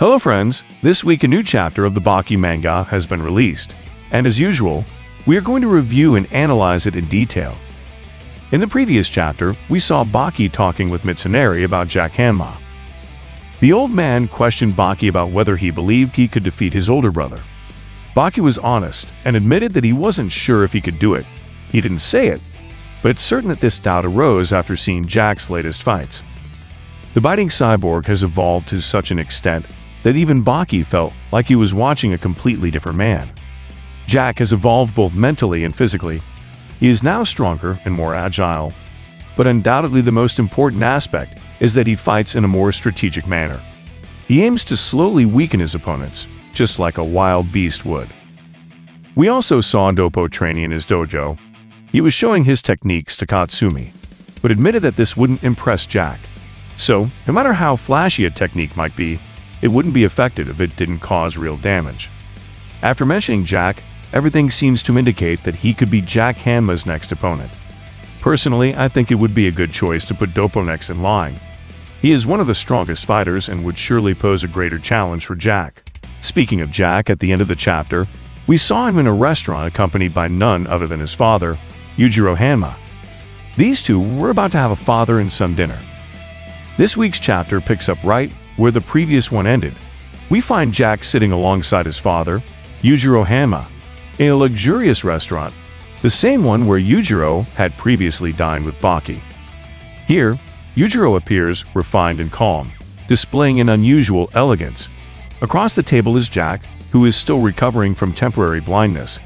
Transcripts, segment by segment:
Hello friends, this week a new chapter of the Baki manga has been released, and as usual, we are going to review and analyze it in detail. In the previous chapter, we saw Baki talking with Mitsunari about Jack Hanma. The old man questioned Baki about whether he believed he could defeat his older brother. Baki was honest and admitted that he wasn't sure if he could do it. He didn't say it, but it's certain that this doubt arose after seeing Jack's latest fights. The biting cyborg has evolved to such an extent that even Baki felt like he was watching a completely different man. Jack has evolved both mentally and physically. He is now stronger and more agile. But undoubtedly the most important aspect is that he fights in a more strategic manner. He aims to slowly weaken his opponents, just like a wild beast would. We also saw Doppo training in his dojo. He was showing his techniques to Katsumi, but admitted that this wouldn't impress Jack. So, no matter how flashy a technique might be, it wouldn't be effective if it didn't cause real damage. After mentioning Jack, everything seems to indicate that he could be Jack Hanma's next opponent. Personally, I think it would be a good choice to put Doppo next in line. He is one of the strongest fighters and would surely pose a greater challenge for Jack. Speaking of Jack, at the end of the chapter, we saw him in a restaurant accompanied by none other than his father, Yujiro Hanma. These two were about to have a father and son dinner. This week's chapter picks up right where the previous one ended. We find Jack sitting alongside his father, Yujiro Hanma, in a luxurious restaurant, the same one where Yujiro had previously dined with Baki. Here, Yujiro appears refined and calm, displaying an unusual elegance. Across the table is Jack, who is still recovering from temporary blindness,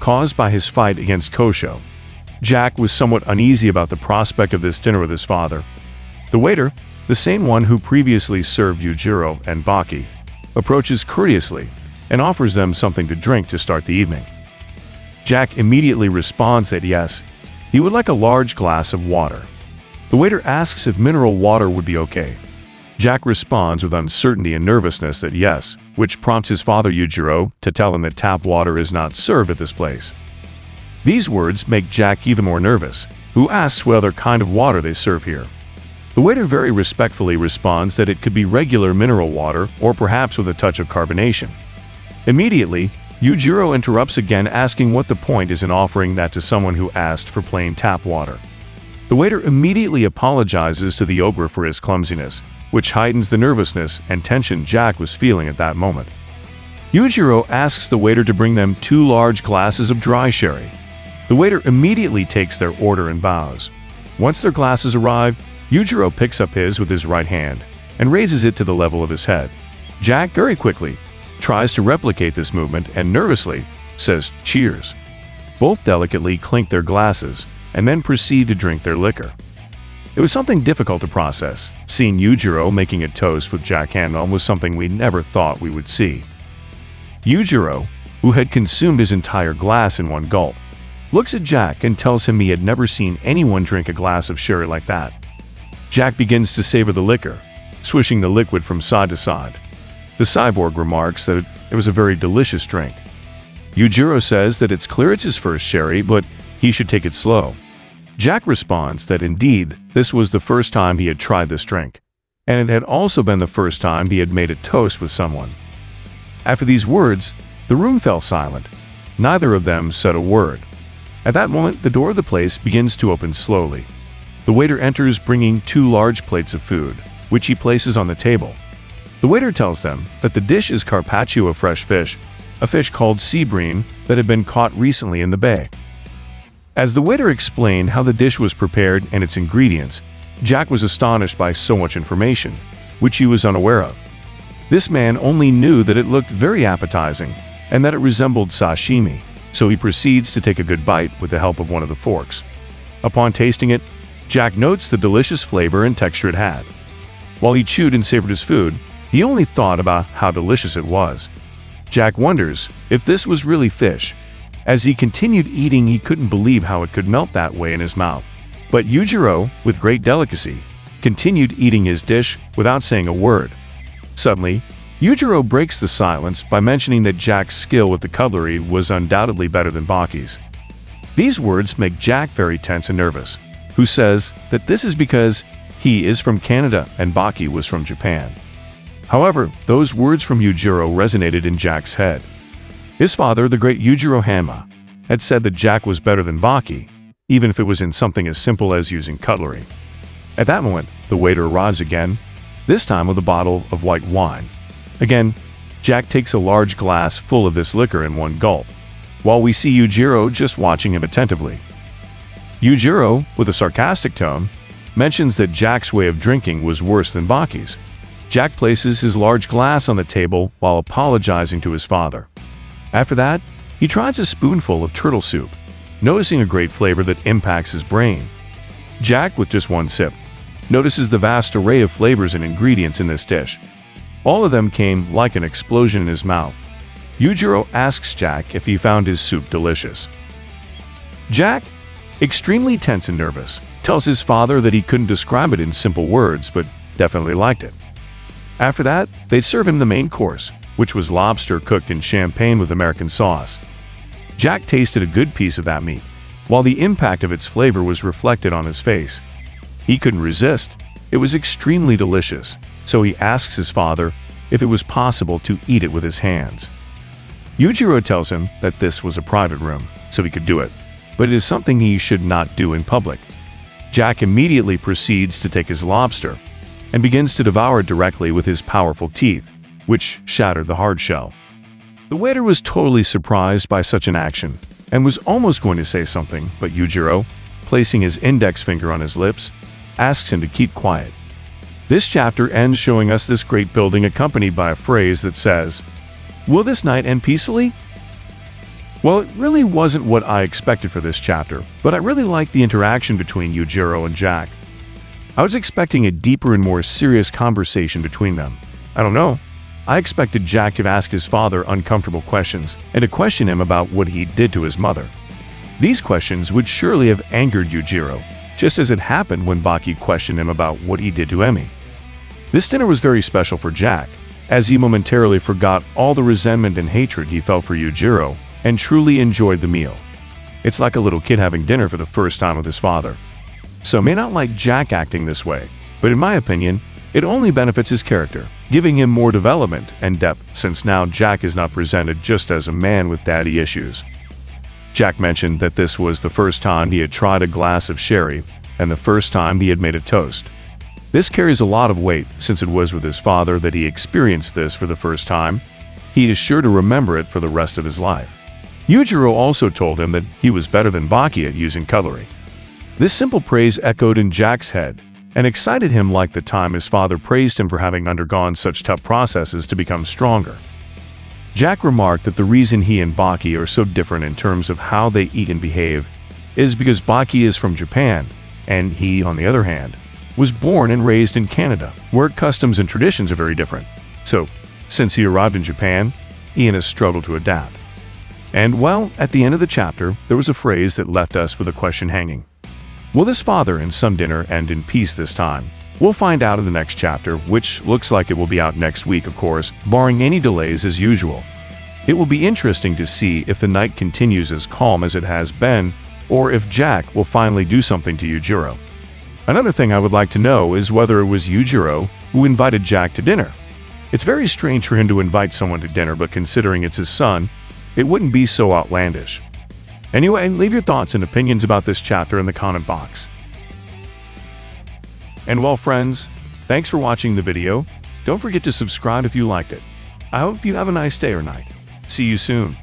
caused by his fight against Kosho. Jack was somewhat uneasy about the prospect of this dinner with his father. The waiter, the same one who previously served Yujiro and Baki, approaches courteously and offers them something to drink to start the evening. Jack immediately responds that yes, he would like a large glass of water. The waiter asks if mineral water would be okay. Jack responds with uncertainty and nervousness that yes, which prompts his father Yujiro to tell him that tap water is not served at this place. These words make Jack even more nervous, who asks what other kind of water they serve here. The waiter very respectfully responds that it could be regular mineral water or perhaps with a touch of carbonation. Immediately, Yujiro interrupts again asking what the point is in offering that to someone who asked for plain tap water. The waiter immediately apologizes to the ogre for his clumsiness, which heightens the nervousness and tension Jack was feeling at that moment. Yujiro asks the waiter to bring them two large glasses of dry sherry. The waiter immediately takes their order and bows. Once their glasses arrive, Yujiro picks up his with his right hand and raises it to the level of his head. Jack very quickly tries to replicate this movement and nervously says cheers. Both delicately clink their glasses and then proceed to drink their liquor. It was something difficult to process. Seeing Yujiro making a toast with Jack Hanma was something we never thought we would see. Yujiro, who had consumed his entire glass in one gulp, looks at Jack and tells him he had never seen anyone drink a glass of sherry like that. Jack begins to savor the liquor, swishing the liquid from side to side. The cyborg remarks that it was a very delicious drink. Yujiro says that it's clear it's his first sherry, but he should take it slow. Jack responds that indeed, this was the first time he had tried this drink, and it had also been the first time he had made a toast with someone. After these words, the room fell silent. Neither of them said a word. At that moment, the door of the place begins to open slowly. The waiter enters bringing two large plates of food, which he places on the table. The waiter tells them that the dish is carpaccio of fresh fish, a fish called sea bream that had been caught recently in the bay. As the waiter explained how the dish was prepared and its ingredients, Jack was astonished by so much information, which he was unaware of. This man only knew that it looked very appetizing and that it resembled sashimi, so he proceeds to take a good bite with the help of one of the forks. Upon tasting it, Jack notes the delicious flavor and texture it had. While he chewed and savored his food, he only thought about how delicious it was. Jack wonders if this was really fish as he continued eating, he couldn't believe how it could melt that way in his mouth. But Yujiro, with great delicacy, continued eating his dish without saying a word. Suddenly, Yujiro breaks the silence by mentioning that Jack's skill with the cutlery was undoubtedly better than Baki's. These words make Jack very tense and nervous, who says that this is because he is from Canada and Baki was from Japan. However, those words from Yujiro resonated in Jack's head. His father, the great Yujiro Hanma, had said that Jack was better than Baki, even if it was in something as simple as using cutlery. At that moment, the waiter arrives again, this time with a bottle of white wine. Again, Jack takes a large glass full of this liquor in one gulp, while we see Yujiro just watching him attentively. Yujiro, with a sarcastic tone, mentions that Jack's way of drinking was worse than Baki's. Jack places his large glass on the table while apologizing to his father. After that, he tries a spoonful of turtle soup, noticing a great flavor that impacts his brain. Jack, with just one sip, notices the vast array of flavors and ingredients in this dish. All of them came like an explosion in his mouth. Yujiro asks Jack if he found his soup delicious. Jack, extremely tense and nervous, tells his father that he couldn't describe it in simple words, but definitely liked it. After that, they'd serve him the main course, which was lobster cooked in champagne with American sauce. Jack tasted a good piece of that meat, while the impact of its flavor was reflected on his face. He couldn't resist. It was extremely delicious, so he asks his father if it was possible to eat it with his hands. Yujiro tells him that this was a private room, so he could do it, but it is something he should not do in public. Jack immediately proceeds to take his lobster and begins to devour it directly with his powerful teeth, which shattered the hard shell. The waiter was totally surprised by such an action and was almost going to say something, but Yujiro, placing his index finger on his lips, asks him to keep quiet. This chapter ends showing us this great building accompanied by a phrase that says, Will this night end peacefully? Well, it really wasn't what I expected for this chapter, but I really liked the interaction between Yujiro and Jack. I was expecting a deeper and more serious conversation between them. I don't know. I expected Jack to ask his father uncomfortable questions and to question him about what he did to his mother. These questions would surely have angered Yujiro, just as it happened when Baki questioned him about what he did to Emmy. This dinner was very special for Jack, as he momentarily forgot all the resentment and hatred he felt for Yujiro and truly enjoyed the meal. It's like a little kid having dinner for the first time with his father. So may not like Jack acting this way, but in my opinion, it only benefits his character, giving him more development and depth since now Jack is not presented just as a man with daddy issues. Jack mentioned that this was the first time he had tried a glass of sherry and the first time he had made a toast. This carries a lot of weight since it was with his father that he experienced this for the first time. He is sure to remember it for the rest of his life. Yujiro also told him that he was better than Baki at using cutlery. This simple praise echoed in Jack's head and excited him like the time his father praised him for having undergone such tough processes to become stronger. Jack remarked that the reason he and Baki are so different in terms of how they eat and behave is because Baki is from Japan, and he, on the other hand, was born and raised in Canada, where customs and traditions are very different. So, since he arrived in Japan, Ian has struggled to adapt. And well, at the end of the chapter, there was a phrase that left us with a question hanging. Will this father and son dinner end in peace this time? We'll find out in the next chapter, which looks like it will be out next week, of course, barring any delays as usual. It will be interesting to see if the night continues as calm as it has been, or if Jack will finally do something to Yujiro. Another thing I would like to know is whether it was Yujiro who invited Jack to dinner. It's very strange for him to invite someone to dinner, but considering it's his son, it wouldn't be so outlandish. Anyway, leave your thoughts and opinions about this chapter in the comment box. And well friends, thanks for watching the video. Don't forget to subscribe if you liked it. I hope you have a nice day or night. See you soon.